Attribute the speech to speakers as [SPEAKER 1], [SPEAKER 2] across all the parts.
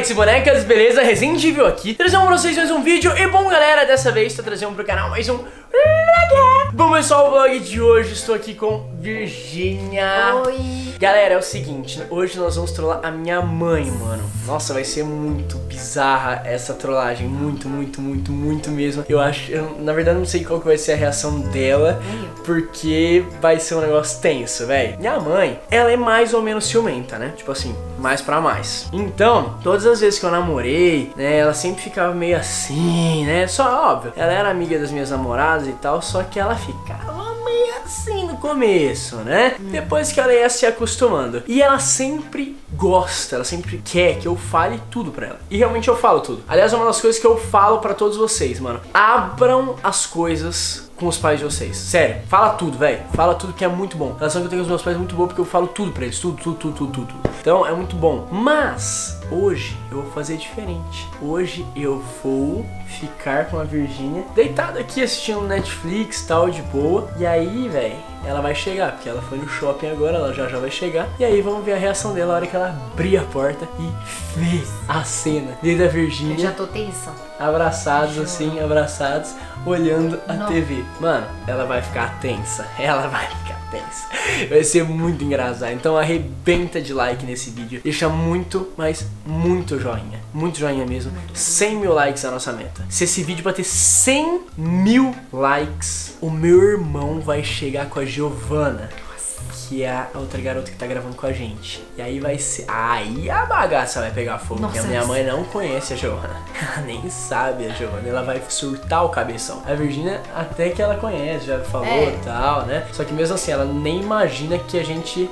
[SPEAKER 1] bonecos e bonecas, beleza? Resident Evil aqui, trazendo pra vocês mais um vídeo E bom galera, dessa vez tô trazendo pro canal mais um Bom pessoal, o vlog de hoje estou aqui com Virgínia.
[SPEAKER 2] Oi.
[SPEAKER 1] Galera, é o seguinte, hoje nós vamos trollar a minha mãe, mano. Nossa, vai ser muito bizarra essa trollagem. Muito, muito, muito, muito mesmo. Eu acho, eu, na verdade não sei qual que vai ser a reação dela Porque vai ser um negócio tenso, velho Minha mãe, ela é mais ou menos ciumenta, né? Tipo assim, mais pra mais. Então, todas as vezes que eu namorei, né Ela sempre ficava meio assim, né? Só, óbvio, ela era amiga das minhas namoradas e tal Só que ela ficava meio assim no começo, né? Depois que ela ia se acostumando. E ela sempre gosta, ela sempre quer que eu fale tudo pra ela. E realmente eu falo tudo. Aliás, é uma das coisas que eu falo pra todos vocês, mano. Abram as coisas com os pais de vocês. Sério, fala tudo, velho. Fala tudo que é muito bom. A relação que eu tenho com os meus pais é muito boa porque eu falo tudo pra eles. Tudo, tudo, tudo, tudo, tudo. Então é muito bom. Mas hoje eu vou fazer diferente. Hoje eu vou ficar com a Virgínia deitada aqui assistindo Netflix tal, de boa. E aí, velho, ela vai chegar, porque ela foi no shopping agora, ela já já vai chegar. E aí vamos ver a reação dela na hora que ela abrir a porta e ver a cena desde a
[SPEAKER 2] Eu
[SPEAKER 1] Virgínia
[SPEAKER 2] já tô tensa.
[SPEAKER 1] Abraçados assim, abraçados, olhando a
[SPEAKER 2] Não.
[SPEAKER 1] TV. Mano, ela vai ficar tensa. Ela vai ficar tensa. Vai ser muito engraçado. Então arrebenta de like nesse vídeo. Deixa muito, mas muito joinha. Muito joinha mesmo. 100 mil likes é a nossa meta. Se esse vídeo bater 100 mil likes, o meu irmão vai chegar com a Giovana que é a outra garota que tá gravando com a gente. E aí vai ser. Aí a bagaça vai pegar fogo. Porque a minha mãe não conhece a Giovana. Ela nem sabe a Giovana. Ela vai surtar o cabeção. A Virgínia até que ela conhece, já falou e
[SPEAKER 2] É.
[SPEAKER 1] tal, né? Só que mesmo assim, ela nem imagina que a gente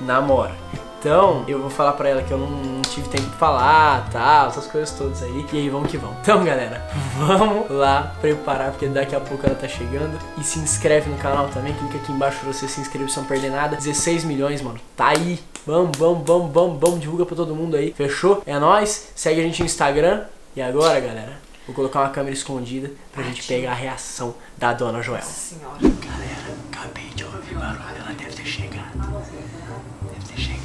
[SPEAKER 1] namora. Então, eu vou falar pra ela que eu não, não tive tempo de falar, tal, essas coisas todas aí. E aí, vamos que vamos. Então, galera, vamos lá preparar, porque daqui a pouco ela tá chegando. E se inscreve no canal também, clica aqui embaixo pra você se inscrever sem perder nada. 16 milhões, mano, tá aí. Vamos, vamos, vamos, vamos, vamos, divulga pra todo mundo aí. Fechou? É nóis. Segue a gente no Instagram. E agora, galera, vou colocar uma câmera escondida pra gente pegar a reação da dona Joel.
[SPEAKER 2] Nossa senhora.
[SPEAKER 1] Galera, ela deve ter chegado. Deve ter chegado.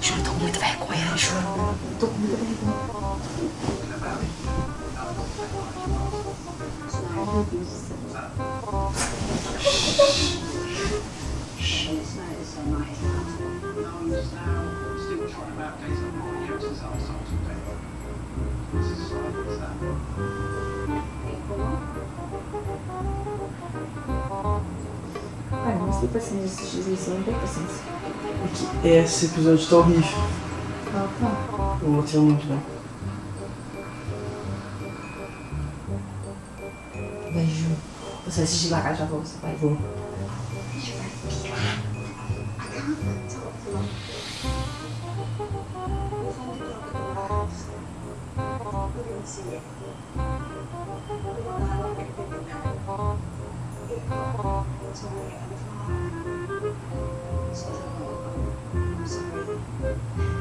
[SPEAKER 2] Juro, tô com muita vergonha, juro. Tô com muita vergonha.
[SPEAKER 3] Tem paciência de assistir isso, não tem paciência.
[SPEAKER 1] Esse episódio tá horrível.
[SPEAKER 3] Ah, tá.
[SPEAKER 1] O outro é muito bom.
[SPEAKER 3] Vai, Ju. Você vai assistir lá, já vou, você vai.
[SPEAKER 1] Vou.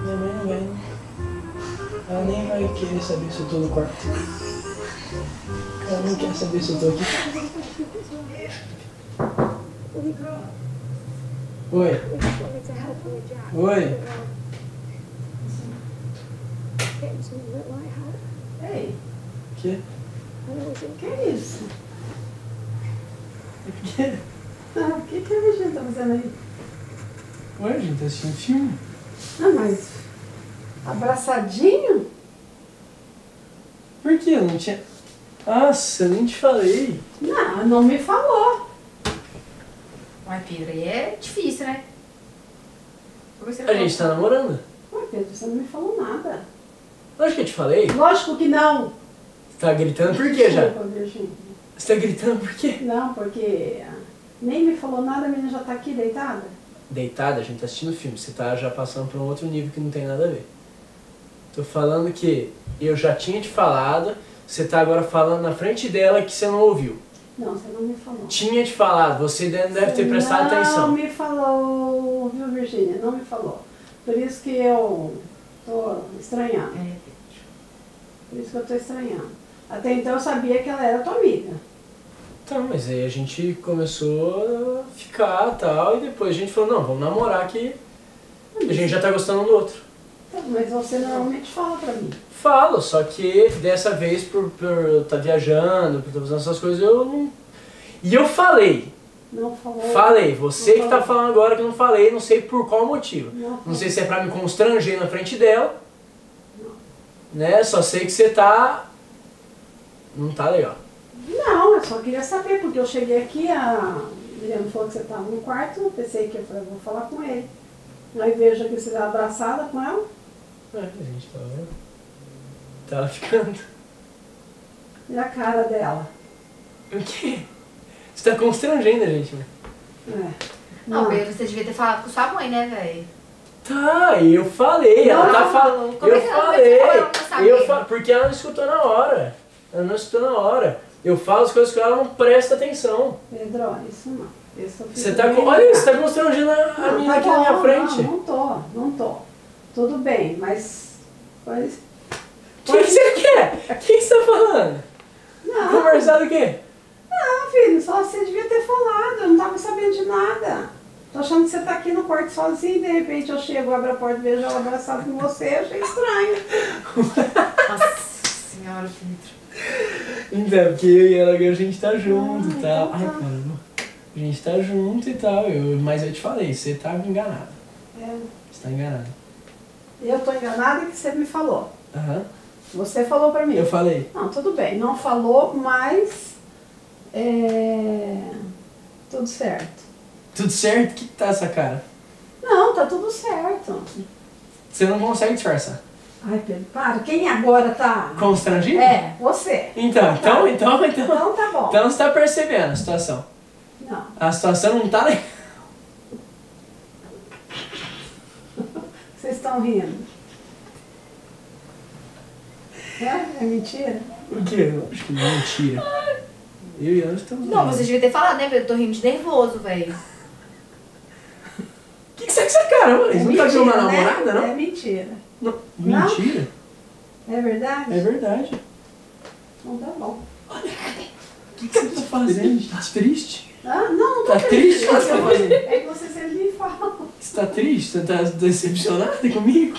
[SPEAKER 1] Minha mãe não vai. Ela nem vai querer saber se eu tô no quarto. Ela não quer saber se eu tô aqui. Oi. Oi.
[SPEAKER 3] Ei,
[SPEAKER 1] Que?
[SPEAKER 3] que é isso?
[SPEAKER 1] O?
[SPEAKER 3] Ah, o que que a gente tá fazendo aí?
[SPEAKER 1] Ué, a gente tá assistindo filme.
[SPEAKER 3] Ah, mas... Abraçadinho?
[SPEAKER 1] Por que? Eu não tinha. Nossa, eu nem te falei.
[SPEAKER 3] Não, não me falou.
[SPEAKER 2] Ué, Pedro, aí é difícil, né? Você
[SPEAKER 1] A gente tá namorando.
[SPEAKER 3] Ué, Pedro, você não me falou nada.
[SPEAKER 1] Lógico que eu te falei.
[SPEAKER 3] Lógico que não.
[SPEAKER 1] Você tá gritando por quê já?
[SPEAKER 3] Desculpa, Virgínia.
[SPEAKER 1] Você tá gritando por quê?
[SPEAKER 3] Não, porque nem me falou nada, a menina já tá aqui deitada.
[SPEAKER 1] Deitada, a gente tá assistindo filme. Você tá já passando por um outro nível que não tem nada a ver. Tô falando que eu já tinha te falado, você tá agora falando na frente dela que você não ouviu.
[SPEAKER 3] Não, você não me falou.
[SPEAKER 1] Tinha te falado, você deve deve ter prestado
[SPEAKER 3] não
[SPEAKER 1] atenção.
[SPEAKER 3] Não me falou, viu, Virgínia? Não me falou. Por isso que eu tô estranhando.
[SPEAKER 2] É,
[SPEAKER 3] Por isso que eu tô estranhando. Até então eu sabia que ela era tua amiga.
[SPEAKER 1] Tá, mas aí a gente começou a ficar tal, e depois a gente falou, não, vamos namorar que a gente já tá gostando um do outro.
[SPEAKER 3] Tá mas você normalmente fala pra mim.
[SPEAKER 1] Falo, só que dessa vez por, por eu estar viajando, por estar fazendo essas coisas, eu não. E eu falei,
[SPEAKER 3] Não falou.
[SPEAKER 1] falei, você
[SPEAKER 3] Não
[SPEAKER 1] que tá
[SPEAKER 3] falou.
[SPEAKER 1] falando agora que eu não falei, não sei por qual motivo.
[SPEAKER 3] Não,
[SPEAKER 1] Não sei se é pra me constranger na frente dela, né? Só sei que você tá. Não tá legal.
[SPEAKER 3] Não, eu só queria saber, porque eu cheguei aqui, a Miriam falou que você estava no quarto, eu pensei que eu falei, vou falar com ele. Aí vejo aqui você tá abraçada com ela.
[SPEAKER 1] É, a gente tava. Tava ficando.
[SPEAKER 3] E a cara dela.
[SPEAKER 1] O quê? Você tá constrangendo a gente, né?
[SPEAKER 3] É.
[SPEAKER 4] Não, Pedro, você devia ter falado com sua mãe, né, velho?
[SPEAKER 1] Tá, eu falei, ela
[SPEAKER 3] Não,
[SPEAKER 1] tá
[SPEAKER 3] não,
[SPEAKER 1] falando.
[SPEAKER 4] como é
[SPEAKER 1] Eu
[SPEAKER 4] que ela vai
[SPEAKER 1] falei.
[SPEAKER 4] ela?
[SPEAKER 1] Eu fa... Porque ela não escutou na hora. Ela não escutou na hora. Eu falo as coisas que ela não presta atenção.
[SPEAKER 3] Pedro, isso não. Isso fico
[SPEAKER 1] Você tá com. Olha você tá constrangendo a,
[SPEAKER 3] Não,
[SPEAKER 1] menina
[SPEAKER 3] tá
[SPEAKER 1] aqui na minha frente.
[SPEAKER 3] Não, não tô, não tô. Tudo bem, mas. Mas.
[SPEAKER 1] O que, que você quer? O que, que você tá falando?
[SPEAKER 3] Não,
[SPEAKER 1] Conversar do quê?
[SPEAKER 3] não, filho, só você devia ter falado, eu não tava sabendo de nada. Tô achando que você tá aqui no quarto sozinho e de repente eu chego, abro a porta e vejo ela abraçada com você, eu achei estranho.
[SPEAKER 4] Nossa senhora, Pedro.
[SPEAKER 1] Então, porque eu e ela a gente tá junto e
[SPEAKER 3] Ah,
[SPEAKER 1] tal.
[SPEAKER 3] então
[SPEAKER 1] Ai,
[SPEAKER 3] tá.
[SPEAKER 1] mano. A gente tá junto e tal. Eu, mas eu te falei, você tá enganado.
[SPEAKER 3] É,
[SPEAKER 1] Você tá enganado.
[SPEAKER 3] eu tô enganada que você me falou.
[SPEAKER 1] Aham.
[SPEAKER 3] Você falou pra mim.
[SPEAKER 1] Eu falei.
[SPEAKER 3] Não, tudo bem, não falou, mas. É, tudo certo.
[SPEAKER 1] Tudo certo? O que tá essa cara?
[SPEAKER 3] Não, tá tudo certo.
[SPEAKER 1] Você não consegue disfarçar.
[SPEAKER 3] Ai, Pedro, para. Quem agora tá.
[SPEAKER 1] Constrangido?
[SPEAKER 3] É, você.
[SPEAKER 1] Então, então, então, então.
[SPEAKER 3] Então tá bom.
[SPEAKER 1] Então você tá percebendo a situação.
[SPEAKER 3] Não.
[SPEAKER 1] A situação não tá legal.
[SPEAKER 3] Vocês estão rindo. É? É mentira?
[SPEAKER 1] O quê? Eu acho que não é mentira. Eu e ela estamos.
[SPEAKER 4] Não,
[SPEAKER 1] rindo.
[SPEAKER 4] você devia ter falado, né, Pedro? Eu tô rindo de nervoso, velho.
[SPEAKER 1] O que, que você com essa cara, mãe? Você não tá vendo uma
[SPEAKER 3] né?
[SPEAKER 1] namorada, não?
[SPEAKER 3] É mentira.
[SPEAKER 1] Não?
[SPEAKER 3] Não?
[SPEAKER 1] Mentira?
[SPEAKER 3] É verdade?
[SPEAKER 1] É verdade.
[SPEAKER 3] Então tá bom.
[SPEAKER 1] O que, que você tá fazendo? Tá triste?
[SPEAKER 3] Ah, não, não
[SPEAKER 1] Tá triste? Você tá fazendo?
[SPEAKER 3] É que você sempre me fala.
[SPEAKER 1] Você tá triste? Você tá decepcionada comigo?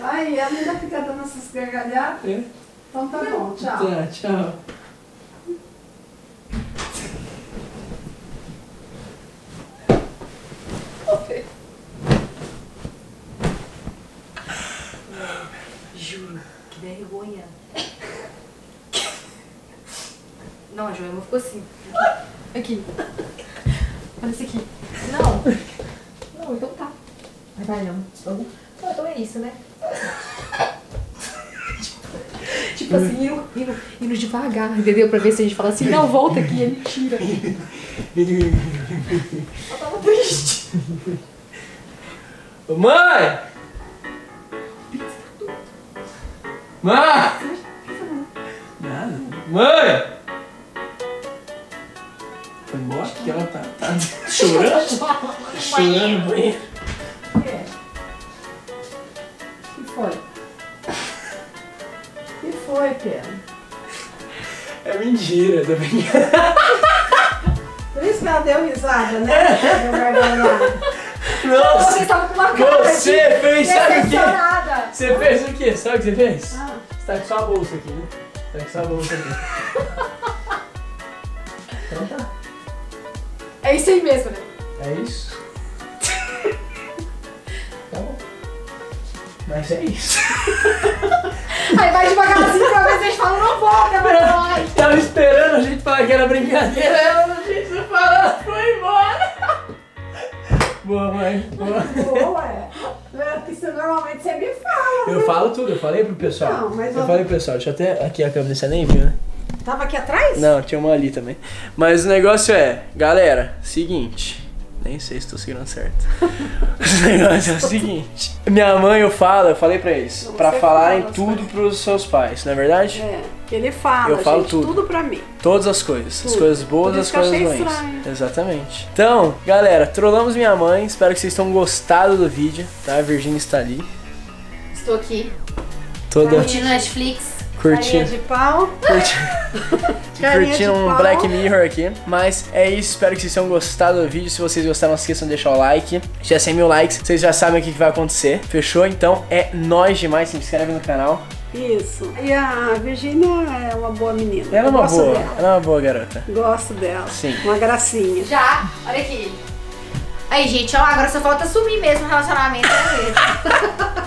[SPEAKER 3] Ai, ela ainda fica dando essas gargalhadas.
[SPEAKER 1] É.
[SPEAKER 3] Então tá bom, tchau.
[SPEAKER 1] Tá, tchau.
[SPEAKER 4] Juro, que vergonha. Não, a Joelma ficou assim. Aqui. Olha isso aqui. Não. Não, então tá. Vai, vai, não. Então, não, então é isso, né? Tipo assim, indo, indo, indo devagar, entendeu? Pra ver se a gente fala assim, não, volta aqui, é mentira. Eu tava triste.
[SPEAKER 1] Ô, Mãe! Mãe! Nada. Mãe! Foi embora? Que ela tá, tá chorando? chorando no banheiro.
[SPEAKER 3] O que é? O que foi? O que foi, Pedro?
[SPEAKER 1] É mentira, tá brincando?
[SPEAKER 3] Por isso que ela deu risada, né? Deu gargalhada.
[SPEAKER 1] Nossa!
[SPEAKER 4] Você tava com uma cara
[SPEAKER 1] Você
[SPEAKER 4] de
[SPEAKER 1] fez, sabe o quê? Você fez o quê? Sabe o que você fez?
[SPEAKER 3] Ah,
[SPEAKER 1] Você tá com sua bolsa aqui, né? Tá com sua bolsa aqui. Então tá.
[SPEAKER 4] É isso aí mesmo, né?
[SPEAKER 1] É isso? Tá bom. Mas é isso.
[SPEAKER 4] Aí vai devagarzinho pra ver se eles falam, não volta, mas vai.
[SPEAKER 1] Tava esperando a gente falar que era brincadeira, ela não disse falar, ela foi embora. Boa, mãe. Boa.
[SPEAKER 3] boa, é. É, Porque você, normalmente você me fala.
[SPEAKER 1] Eu falo tudo, eu falei pro pessoal.
[SPEAKER 3] Não, mas
[SPEAKER 1] eu
[SPEAKER 3] eu-
[SPEAKER 1] falei pro pessoal, deixa eu até aqui a câmera, você nem viu, né?
[SPEAKER 3] Tava aqui atrás?
[SPEAKER 1] Não, tinha uma ali também. Mas o negócio é, galera, seguinte. Nem sei se tô seguindo certo. o negócio é o seguinte. Minha mãe, eu falo, eu falei pra eles,
[SPEAKER 3] Não,
[SPEAKER 1] pra
[SPEAKER 3] você
[SPEAKER 1] falarem
[SPEAKER 3] fala,
[SPEAKER 1] tudo
[SPEAKER 3] você-
[SPEAKER 1] pros seus pais, não é verdade?
[SPEAKER 3] É, ele fala,
[SPEAKER 1] Eu falo
[SPEAKER 3] gente,
[SPEAKER 1] tudo.
[SPEAKER 3] tudo pra mim.
[SPEAKER 1] Todas as coisas. As
[SPEAKER 3] Tudo.
[SPEAKER 1] coisas boas e as coisas
[SPEAKER 3] achei
[SPEAKER 1] ruins.
[SPEAKER 3] estranho.
[SPEAKER 1] Exatamente. Então, galera, trollamos minha mãe. Espero que vocês tenham gostado do vídeo, tá? A Virgínia está ali.
[SPEAKER 4] Estou aqui,
[SPEAKER 1] Toda
[SPEAKER 4] curtindo Netflix.
[SPEAKER 3] Carinha
[SPEAKER 1] curtindo.
[SPEAKER 3] de pau.
[SPEAKER 1] curtindo.
[SPEAKER 3] Carinha
[SPEAKER 1] curtindo
[SPEAKER 3] de
[SPEAKER 1] um
[SPEAKER 3] pau.
[SPEAKER 1] Black Mirror aqui. Mas é isso, espero que vocês tenham gostado do vídeo. Se vocês gostaram, não esqueçam de deixar o like. Já é 100 mil likes, vocês já sabem o que, que vai acontecer. Fechou? Então é nóis demais. Se inscreve no canal.
[SPEAKER 3] Isso. E a Virgínia é uma boa menina.
[SPEAKER 1] Ela é uma boa,
[SPEAKER 3] Dela.
[SPEAKER 1] ela é uma boa garota.
[SPEAKER 3] Gosto dela.
[SPEAKER 1] Sim.
[SPEAKER 3] Uma gracinha.
[SPEAKER 4] Já, olha aqui. Aí, gente, ó, agora só falta sumir mesmo o relacionamento.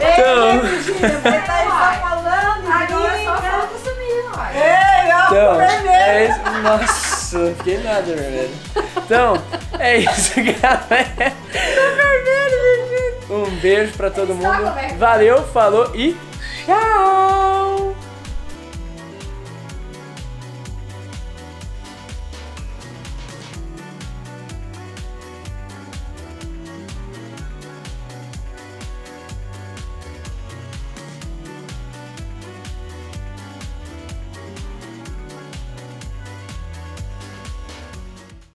[SPEAKER 1] Então,
[SPEAKER 3] Virgínia, você
[SPEAKER 1] Nossa, não fiquei nada vermelho. Então, é isso, galera. Um beijo pra todo mundo.
[SPEAKER 4] coberto.
[SPEAKER 1] Valeu, falou e tchau!